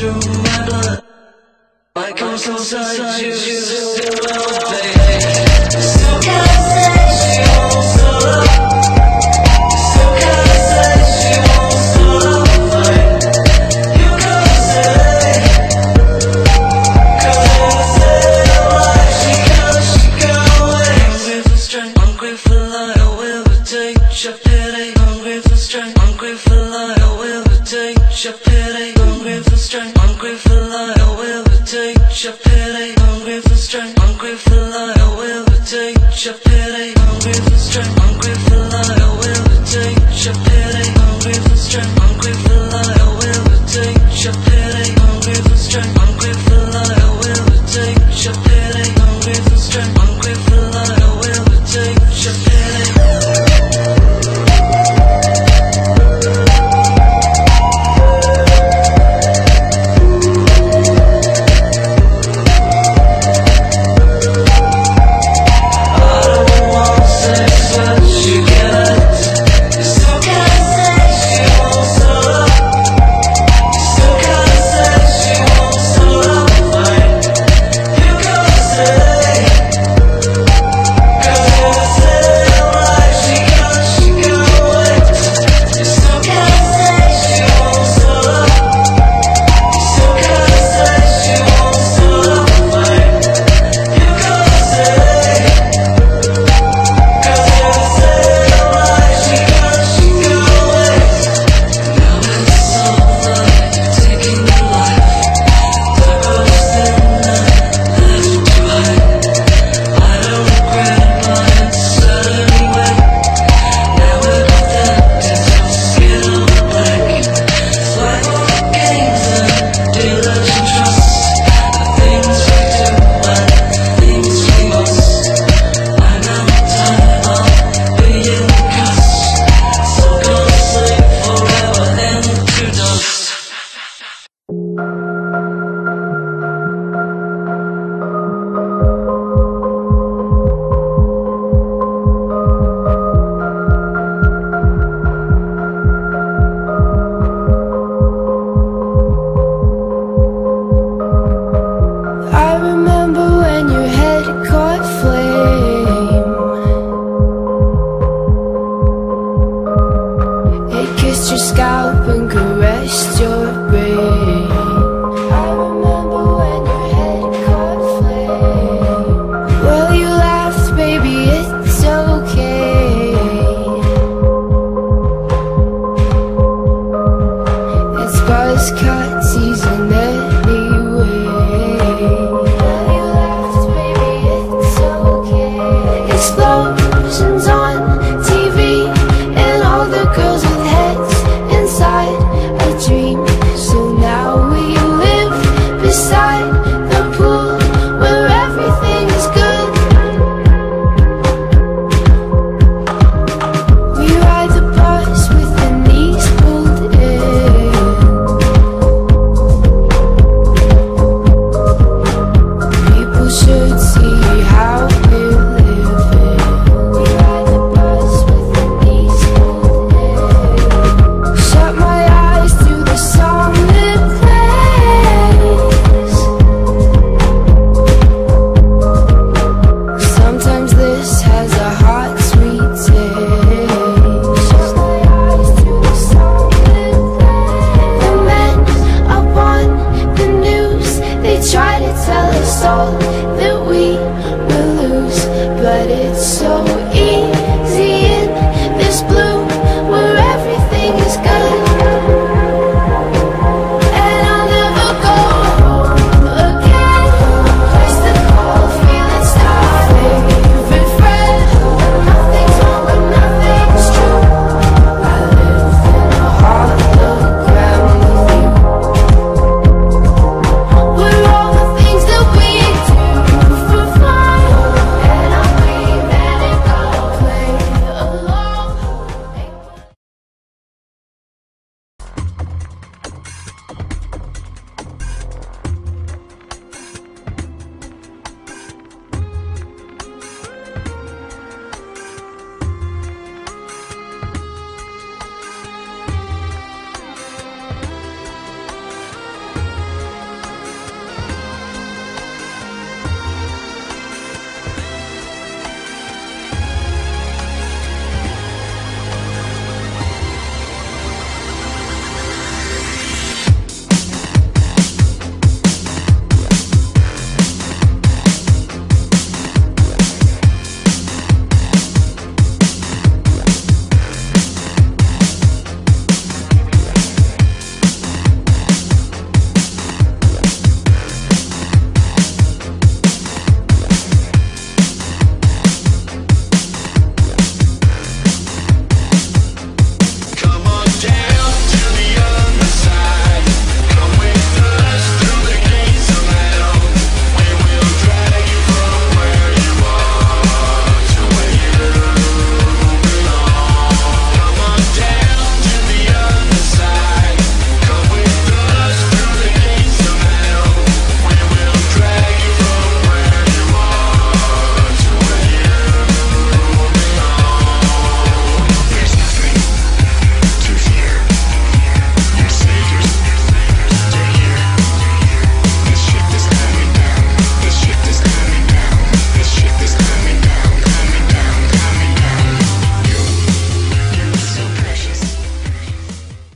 through my blood. My ghost inside you. take your pity. Hungry for strength, hungry for light. I will take your pity. Hungry for strength.